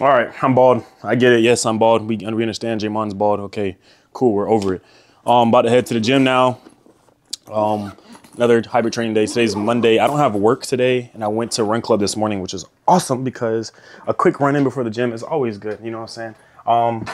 All right, I'm bald. I get it. Yes, I'm bald. We, we understand Jameon's bald. Okay, cool. We're over it. Um, about to head to the gym now. Um, another hybrid training day. Today's Monday. I don't have work today, and I went to Run Club this morning, which is awesome because a quick run in before the gym is always good. You know what I'm saying? Um,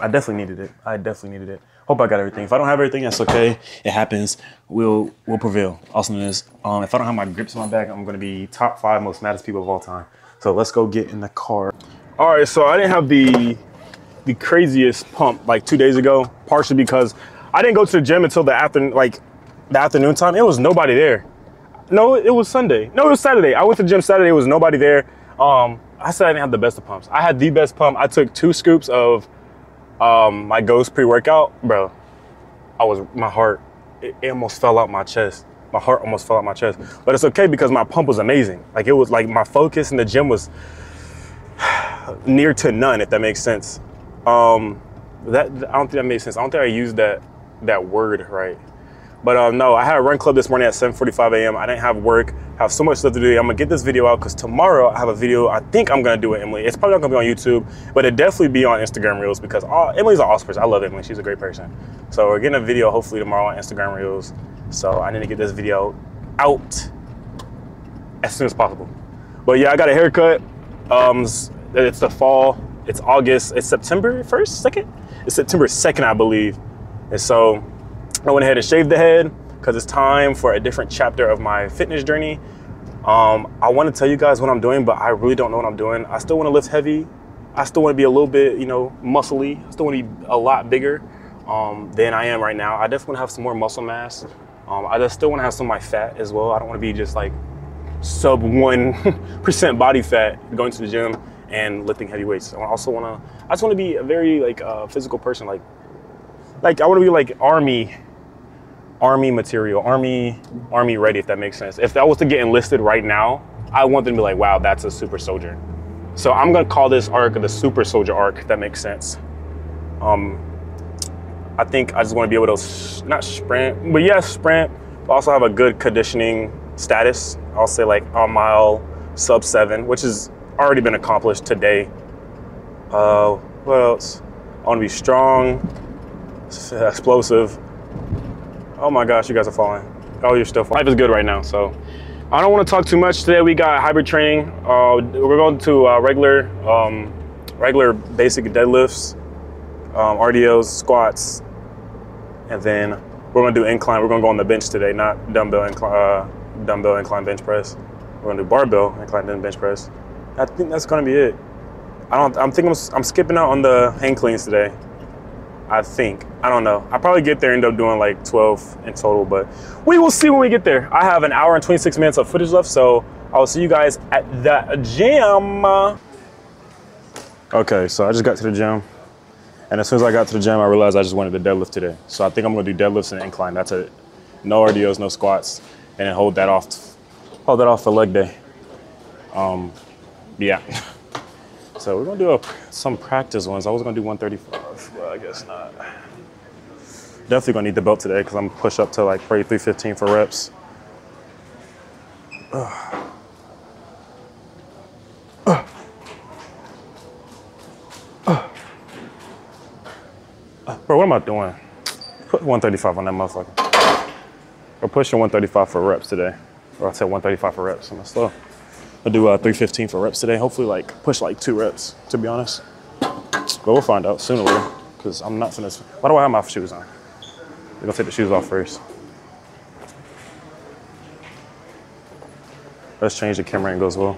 I definitely needed it. I definitely needed it. Hope I got everything. If I don't have everything, that's okay. It happens. We'll we'll prevail. Awesomeness. Um, if I don't have my grips on my back, I'm gonna be top five most maddest people of all time. So let's go get in the car. All right, so I didn't have the the craziest pump like two days ago, partially because I didn't go to the gym until the afternoon, like the afternoon time. It was nobody there. No, it was Sunday. No, it was Saturday. I went to the gym Saturday. It was nobody there. Um, I said I didn't have the best of pumps. I had the best pump. I took two scoops of um, my Ghost pre-workout, bro. I was my heart. It, it almost fell out my chest. My heart almost fell out my chest. But it's okay because my pump was amazing. Like it was like my focus in the gym was near to none, if that makes sense. Um, that I don't think that makes sense. I don't think I used that that word right. But um, no, I had a run club this morning at 7:45 a.m. I didn't have work. I have so much stuff to do. I'm gonna get this video out because tomorrow I have a video. I think I'm gonna do it, Emily. It's probably not gonna be on YouTube, but it definitely be on Instagram Reels because all, Emily's an awesome person. I love Emily. She's a great person. So we're getting a video hopefully tomorrow on Instagram Reels. So I need to get this video out as soon as possible. But yeah, I got a haircut. Um, it's the fall. It's August. It's September 1st, 2nd? It's September 2nd, I believe. And so I went ahead and shaved the head because it's time for a different chapter of my fitness journey. Um, I want to tell you guys what I'm doing, but I really don't know what I'm doing. I still want to lift heavy. I still want to be a little bit, you know, muscly. I still want to be a lot bigger um, than I am right now. I definitely want to have some more muscle mass. Um, I just still want to have some of my fat as well. I don't want to be just like sub 1% body fat going to the gym and lifting heavy weights. I also want to, I just want to be a very like uh, physical person. Like, like I want to be like army, army material, army, army ready, if that makes sense. If that was to get enlisted right now, I want them to be like, wow, that's a super soldier. So I'm gonna call this arc the super soldier arc, if that makes sense. Um, I think I just want to be able to not sprint, but yes, sprint, but also have a good conditioning status. I'll say like a mile sub seven, which has already been accomplished today. Uh, what else? I want to be strong, explosive. Oh my gosh, you guys are falling. Oh, you're still falling. Life is good right now, so I don't want to talk too much today. We got hybrid training. Uh, we're going to uh, regular, um, regular basic deadlifts, um, RDLs, squats, and then we're gonna do incline. We're gonna go on the bench today, not dumbbell incline, uh, dumbbell incline bench press. We're gonna do barbell incline bench press. I think that's gonna be it. I don't. I'm thinking I'm, I'm skipping out on the hang cleans today. I think. I don't know. I probably get there and end up doing like 12 in total, but we will see when we get there. I have an hour and 26 minutes of footage left, so I will see you guys at the gym. Okay, so I just got to the gym. And as soon as I got to the gym, I realized I just wanted to deadlift today. So I think I'm gonna do deadlifts and incline. That's it. No RDLs, no squats, and then hold that off. Hold that off for leg day. Um, yeah. So we're gonna do a, some practice ones. I was gonna do 135, but I guess not. Definitely gonna need the belt today because I'm push up to like probably 315 for reps. Ugh. Bro, what am I doing? Put 135 on that motherfucker. We're pushing 135 for reps today. Or I said 135 for reps. I'm slow. I'll do uh, 315 for reps today. Hopefully, like push like two reps, to be honest. But we'll find out sooner or later. Because I'm not finna. Why do I have my shoes on? We're gonna take the shoes off first. Let's change the camera angle as well.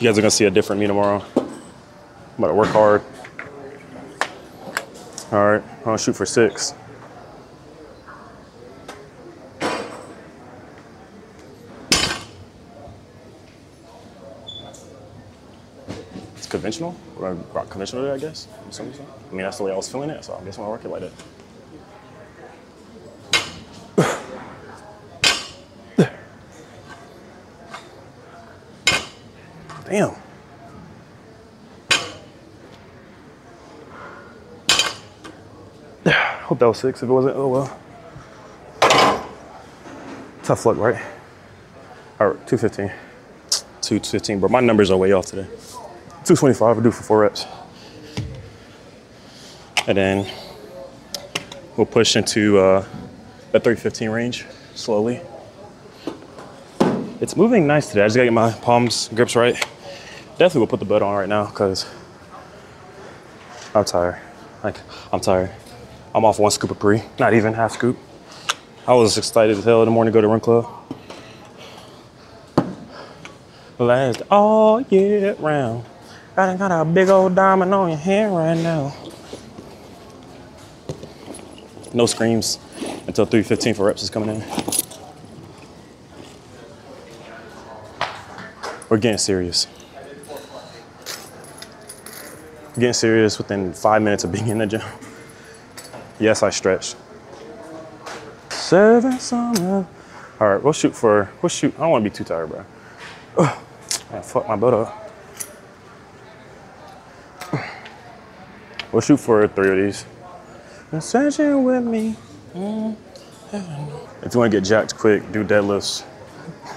You guys are gonna see a different me tomorrow. I'm to work hard. All right, I'm gonna shoot for six. It's conventional. Gonna rock conventional I guess. I mean, that's the way I was feeling it, so I guess I'm gonna work it like that. Damn. Hope that was six. If it wasn't, oh well. tough luck, right? All right, 215. 215, bro. My numbers are way off today. 225, I do for four reps. And then we'll push into uh, the 315 range slowly. It's moving nice today. I just gotta get my palms grips right. Definitely will put the belt on right now because I'm tired. Like, I'm tired. I'm off one scoop of pre, not even half scoop. I was excited as hell in the morning to go to run club. Last all year round. Got, got a big old diamond on your hand right now. No screams until 315 for reps is coming in. We're getting serious. Getting serious within five minutes of being in the gym. Yes, I stretched. Seven summer. All right, we'll shoot for, we'll shoot. I don't want to be too tired, bro. Fuck my butt up. We'll shoot for three of these. Searching with me. Mm. If you want to get jacked quick, do deadlifts.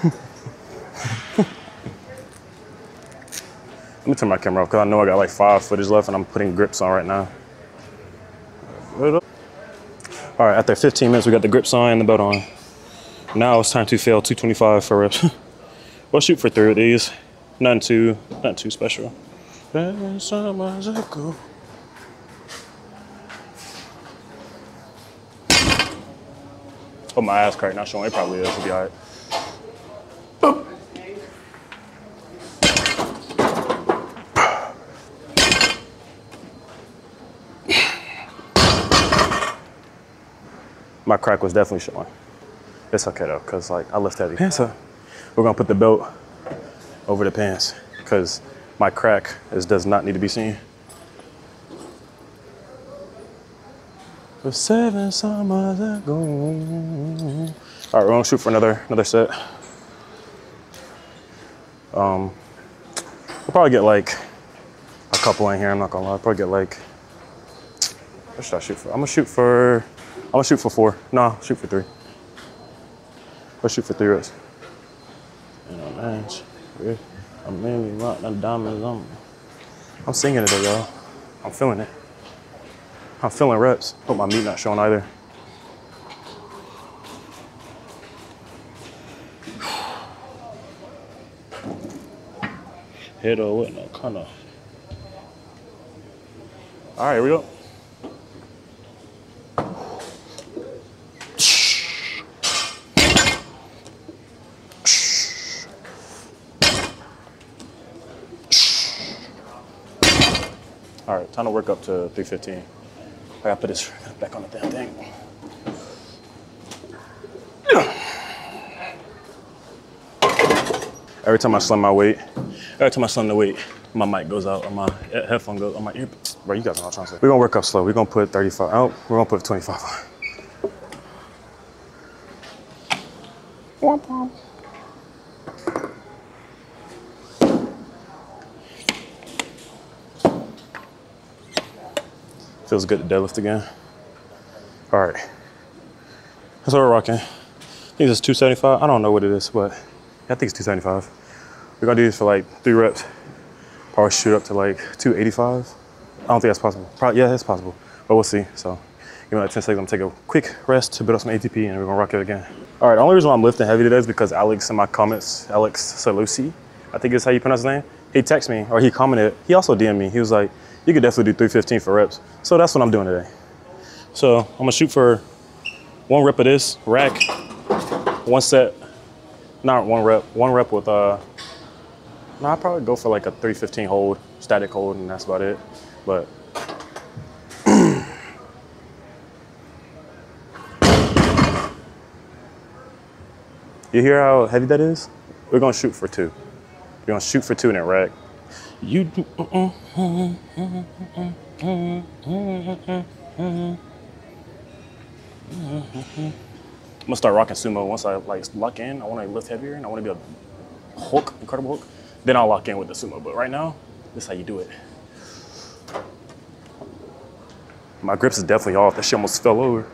Let me turn my camera off because I know I got like five footage left and I'm putting grips on right now. All right, after 15 minutes, we got the grips on and the belt on. Now it's time to fail 225 for reps. we'll shoot for three of these. Nothing too, nothing too special. Oh, my ass crack not showing. It probably is. It'll be all right. My crack was definitely showing. It's okay though, cause like I lift heavy. Pants up. We're gonna put the belt over the pants, cause my crack is, does not need to be seen. For seven summers ago. All right, we're gonna shoot for another another set. Um, we'll probably get like a couple in here. I'm not gonna lie. I'll probably get like. What should I shoot for? I'm gonna shoot for. I'm gonna shoot for four. No, shoot for three. Let's shoot for three reps. You know, man, I'm maybe rock the diamonds on. I'm singing today, y'all. I'm feeling it. I'm feeling reps. Hope my meat not showing either. Head or what? No, kind of. All right, here we go. All right, time to work up to 315. I gotta put this back on the damn thing. Every time I slim my weight, every time I slim the weight, my mic goes out my headphone goes on my ear. Bro, you guys are not trying to say. We're gonna work up slow. We're gonna put 35 out. We're gonna put 25 on. Womp womp. Feels good to deadlift again. All right. That's what we're rocking. I think it's 275. I don't know what it is, but I think it's 275. We're gonna do this for like three reps. Probably shoot up to like 285. I don't think that's possible. Probably, yeah, it's possible, but we'll see. So give me like 10 seconds. I'm gonna take a quick rest to build up some ATP and we're gonna rock it again. All right, the only reason why I'm lifting heavy today is because Alex in my comments, Alex Salusi, I think is how you pronounce his name. He texted me or he commented, he also DM'd me. He was like, you could definitely do 315 for reps. So that's what I'm doing today. So I'm gonna shoot for one rep of this rack, one set, not one rep, one rep with uh, no, I'll probably go for like a 315 hold, static hold, and that's about it. But you hear how heavy that is? We're gonna shoot for two. We're gonna shoot for two in that rack. You do. I'm gonna start rocking sumo once I like lock in. I want to lift heavier and I want to be a Hulk, incredible Hulk. Then I'll lock in with the sumo. But right now, this is how you do it. My grips is definitely off. That shit almost fell over.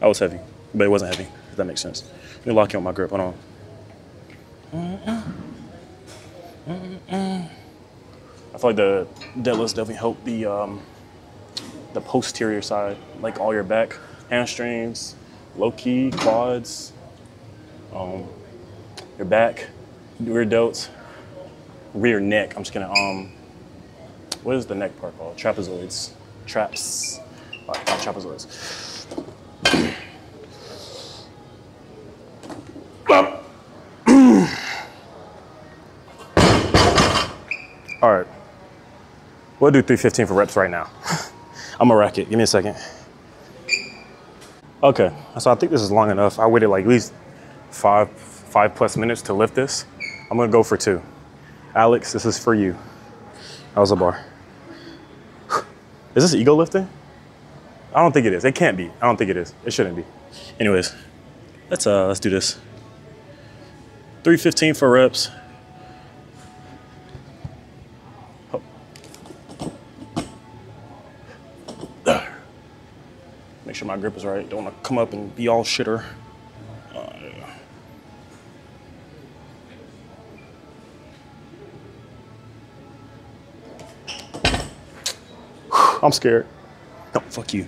That was heavy, but it wasn't heavy, if that makes sense. Let me lock in my grip. Hold on. I feel like the deadlifts definitely help the um, the posterior side, like all your back, hamstrings, low key, quads, um, your back, rear delts, rear neck. I'm just gonna um, what is the neck part called? Trapezoids, traps, uh, trapezoids. We'll do 315 for reps right now. I'm gonna rack it. Give me a second. Okay, so I think this is long enough. I waited like at least five, five plus minutes to lift this. I'm gonna go for two. Alex, this is for you. That was a bar. Is this ego lifting? I don't think it is. It can't be. I don't think it is. It shouldn't be. Anyways, let's uh let's do this. 315 for reps. My grip is right. Don't want to come up and be all shitter. I'm scared. No, fuck you.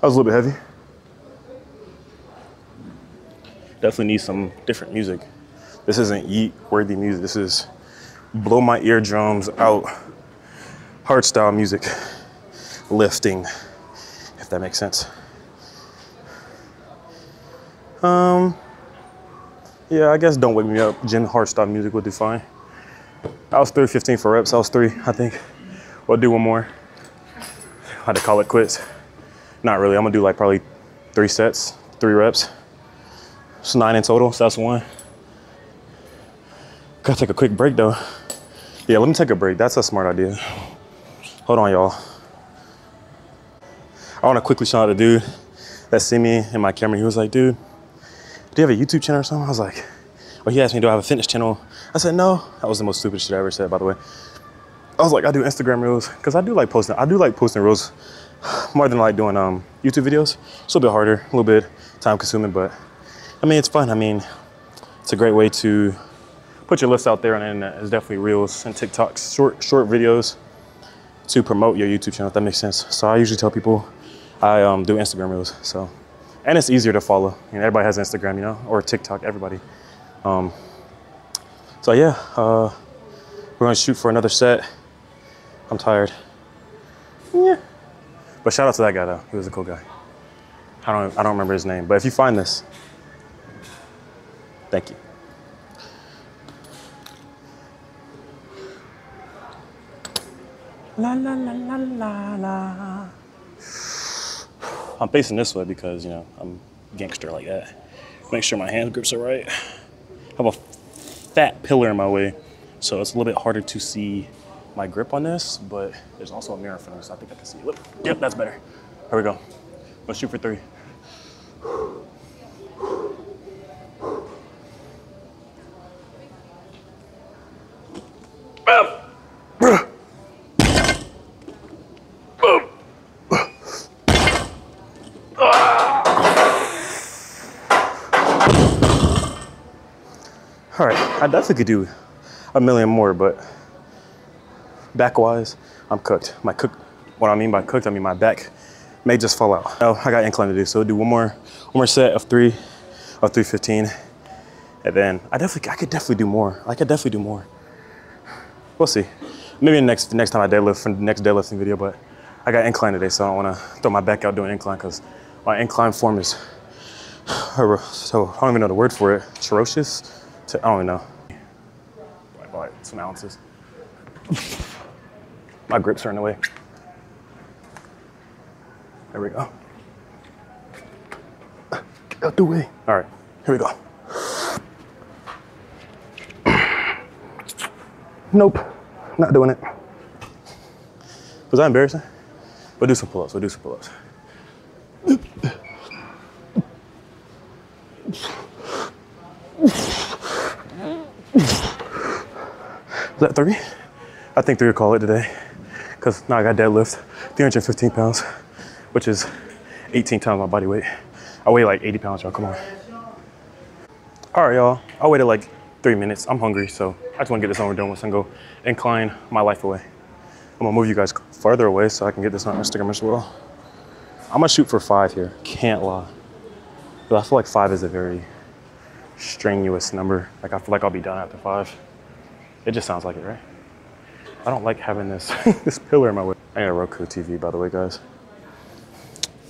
That was a little bit heavy. Definitely need some different music. This isn't yeet worthy music. This is blow my eardrums out hard style music, lifting, if that makes sense. Um, yeah, I guess don't wake me up. Gym hard style music will do fine. I was 315 for reps. I was three, I think. We'll do one more. I had to call it quits. Not really. I'm gonna do like probably three sets, three reps. It's nine in total, so that's one. Gotta take a quick break though. Yeah, let me take a break. That's a smart idea. Hold on, y'all. I wanna quickly shout out a dude that see me in my camera. He was like, dude, do you have a YouTube channel or something? I was like, well, he asked me, do I have a fitness channel? I said, no. That was the most stupid shit I ever said, by the way. I was like, I do Instagram reels, because I do like posting. I do like posting reels more than like doing um, YouTube videos. It's a little bit harder, a little bit time consuming, but I mean, it's fun. I mean, it's a great way to put your list out there on the internet. It's definitely reels and TikToks, short, short videos to promote your YouTube channel, if that makes sense. So I usually tell people I um, do Instagram reels. So, and it's easier to follow. You know, everybody has Instagram, you know, or TikTok, everybody. Um, so yeah, uh, we're gonna shoot for another set. I'm tired. Yeah. But shout out to that guy though. He was a cool guy. I don't I don't remember his name, but if you find this, thank you. La la la la la la. I'm facing this way because you know I'm gangster like that. Make sure my hand grips are right. I have a fat pillar in my way, so it's a little bit harder to see my grip on this, but there's also a mirror in front of me, so I think I can see it. Look, yep, that's better. Here we go. Let's shoot for three. All right, I definitely could do a million more, but back wise, I'm cooked. My cook, what I mean by cooked, I mean my back may just fall out. Oh, I got incline to do, so I'll do one more, one more set of three, of 315. And then I definitely, I could definitely do more. I could definitely do more. We'll see. Maybe next, next time I deadlift for the next deadlifting video, but I got incline today, so I don't wanna throw my back out doing incline because my incline form is, so I don't even know the word for it, ferocious? I don't even know. Like, some ounces. My grips are in the way. There we go. Get out the way. All right, here we go. Nope, not doing it. Was that embarrassing? We'll do some pull-ups. We'll do some pull-ups. Is that three? I think three will call it today. Cause now I got deadlift, 315 pounds, which is 18 times my body weight. I weigh like 80 pounds, y'all, come on. All right, y'all, I waited like three minutes. I'm hungry, so I just wanna get this over done with and go incline my life away. I'm gonna move you guys farther away so I can get this on Instagram as well. I'm gonna shoot for five here, can't lie. But I feel like five is a very strenuous number. Like I feel like I'll be done after five. It just sounds like it, right? I don't like having this this pillar in my way. I got a Roku TV, by the way, guys.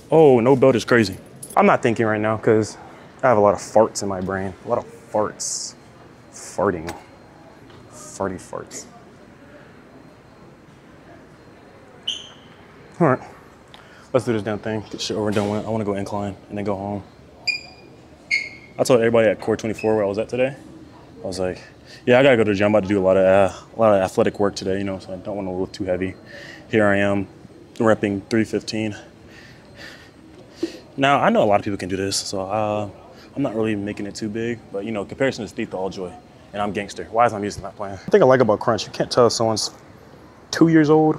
Oh, no belt is crazy. I'm not thinking right now because I have a lot of farts in my brain. A lot of farts. Farting. Farty farts. All right. Let's do this damn thing. Get shit over and done with. I want to go incline and then go home. I told everybody at Core 24 where I was at today. I was like, yeah, I gotta go to the gym. I'm about to do a lot of uh, a lot of athletic work today, you know, so I don't want to look too heavy. Here I am, repping 315. Now I know a lot of people can do this, so uh, I'm not really making it too big. But you know, comparison is thief all joy, and I'm gangster. Why is my music not playing? The thing I like about Crunch, you can't tell if someone's two years old.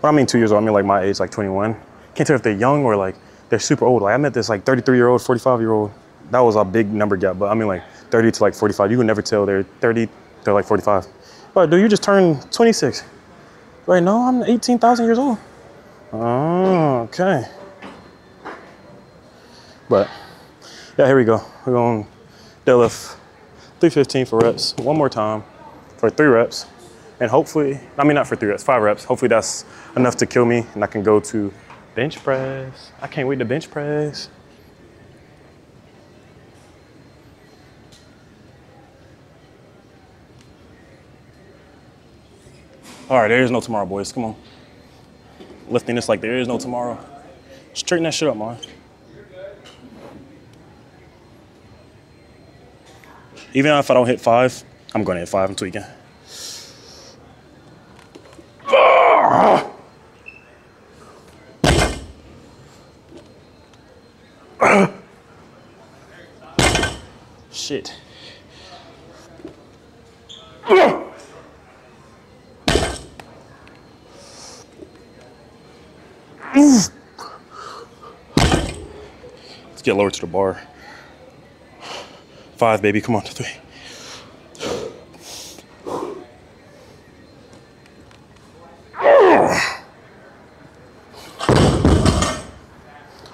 When I mean two years old, I mean like my age, like 21. Can't tell if they're young or like they're super old. Like I met this like 33 year old, 45 year old. That was a big number gap, but I mean like 30 to like 45. You can never tell they're 30 to like 45. But do you just turned 26. Right? No, I'm 18,000 years old. Oh, okay. But yeah, here we go. We're going deadlift 315 for reps. One more time for three reps. And hopefully, I mean, not for three reps, five reps. Hopefully that's enough to kill me and I can go to bench press. I can't wait to bench press. All right, there is no tomorrow, boys. Come on. Lifting this like there is no tomorrow. Straighten that shit up, man. Even if I don't hit five, I'm gonna hit five. I'm tweaking. Shit. Let's get lower to the bar. Five, baby. Come on. Three.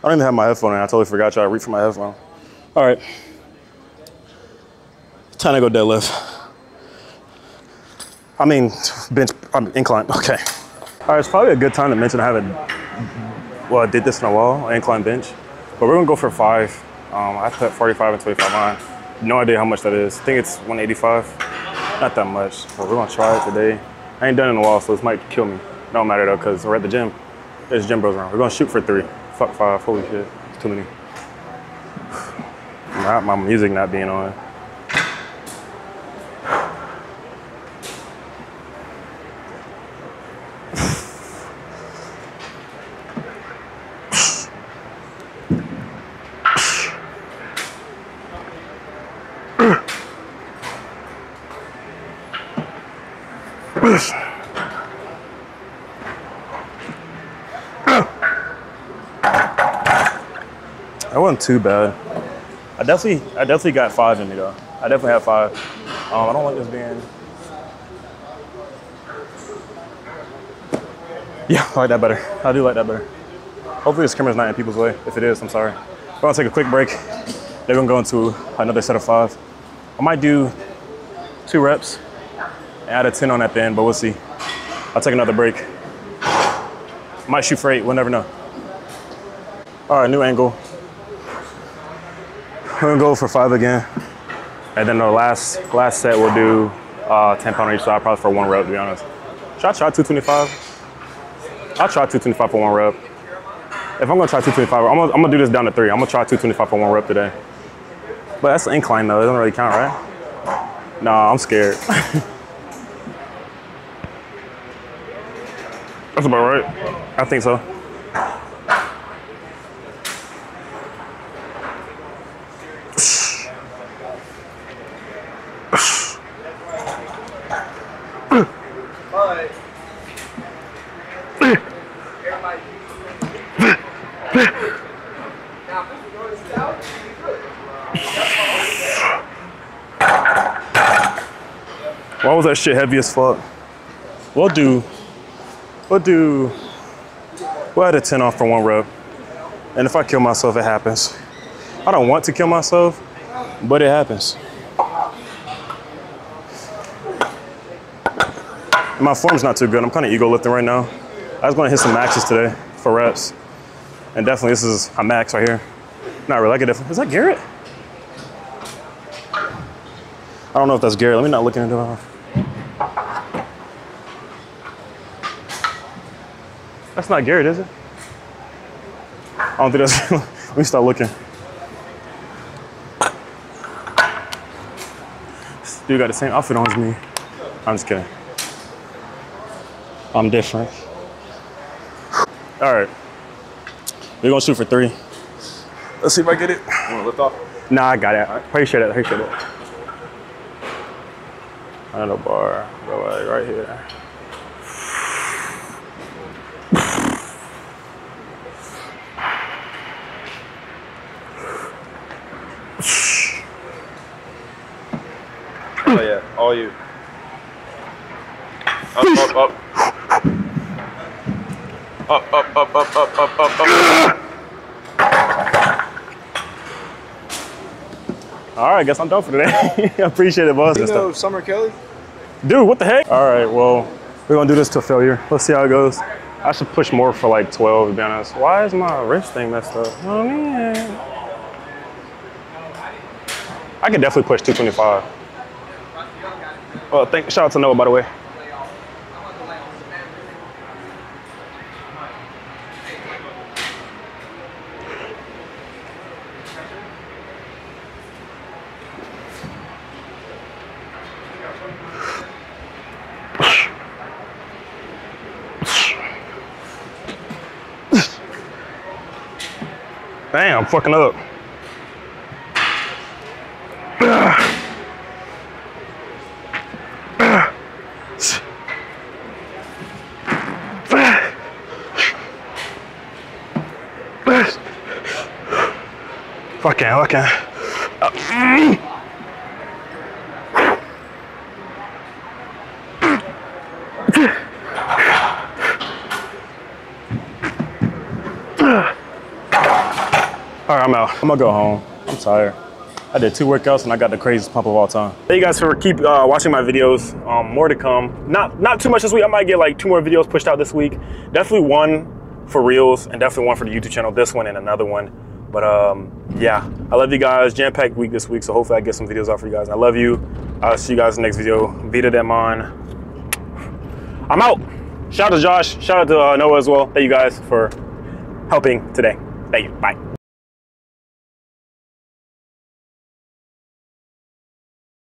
I don't even have my headphone in. I totally forgot y'all. I reach for my headphone. All right. Time to go deadlift. I mean, bench, I mean, incline. Okay. All right, it's probably a good time to mention I haven't, well, I did this in a while, incline bench. But we're gonna go for five. Um, I put 45 and 25 on. No idea how much that is. I think it's 185. Not that much, but we're gonna try it today. I ain't done in a while, so this might kill me. No matter though, because we're at the gym. There's gym bros around. We're gonna shoot for three. Fuck five, holy shit, it's too many. My, my music not being on. Wasn't too bad. I definitely, I definitely got five in me though. I definitely have five. Um, I don't like this being. Yeah, I like that better. I do like that better. Hopefully this camera's not in people's way. If it is, I'm sorry. We're gonna take a quick break. They're gonna go into another set of five. I might do two reps, add a 10 on at the end, but we'll see. I'll take another break. Might shoot for eight, we'll never know. All right, new angle. We're gonna go for five again. And then the last last set we'll do uh, 10 pound on each side, probably for one rep, to be honest. Should I try 225? I'll try 225 for one rep. If I'm gonna try 225, I'm gonna, I'm gonna do this down to three. I'm gonna try 225 for one rep today. But that's incline though, it doesn't really count, right? Nah, I'm scared. That's about right. I think so. Shit heavy as fuck? We'll do, we'll do, we'll add a 10 off for one rep. And if I kill myself, it happens. I don't want to kill myself, but it happens. My form's not too good. I'm kind of ego lifting right now. I was going to hit some maxes today for reps. And definitely this is a max right here. Not really, I get different. Is that Garrett? I don't know if that's Garrett. Let me not look into it. That's not Garrett, is it? I don't think that's. Let me start looking. This dude got the same outfit on as me. I'm just kidding. I'm different. All right. We're gonna shoot for three. Let's see if I get it. you want to lift off? Nah, I got it. Appreciate it. Appreciate it. Another bar. Right here. Oh yeah, all you. Up, up, up. Up, up, up, up, up, up, up, up. All right, guess I'm done for today. Appreciate it, boss. You know Summer Kelly? Dude, what the heck? All right, well, we're gonna do this to failure. Let's see how it goes. I should push more for like 12, to be honest. Why is my wrist thing messed up? Oh, man. I can definitely push 225. Oh, thank, shout out to Noah, by the way. Damn, I'm fucking up. Fucking, fucking. All right, I'm out. I'm gonna go home. I'm tired. I did two workouts and I got the craziest pump of all time. Thank you guys for keep uh, watching my videos. Um, more to come. Not not too much this week. I might get like two more videos pushed out this week. Definitely one for reels and definitely one for the YouTube channel. This one and another one. But um, yeah, I love you guys. Jam-packed week this week, so hopefully I get some videos out for you guys. I love you. I'll see you guys in the next video. Vida Demone. I'm out. Shout out to Josh. Shout out to uh, Noah as well. Thank you guys for helping today. Thank you. Bye.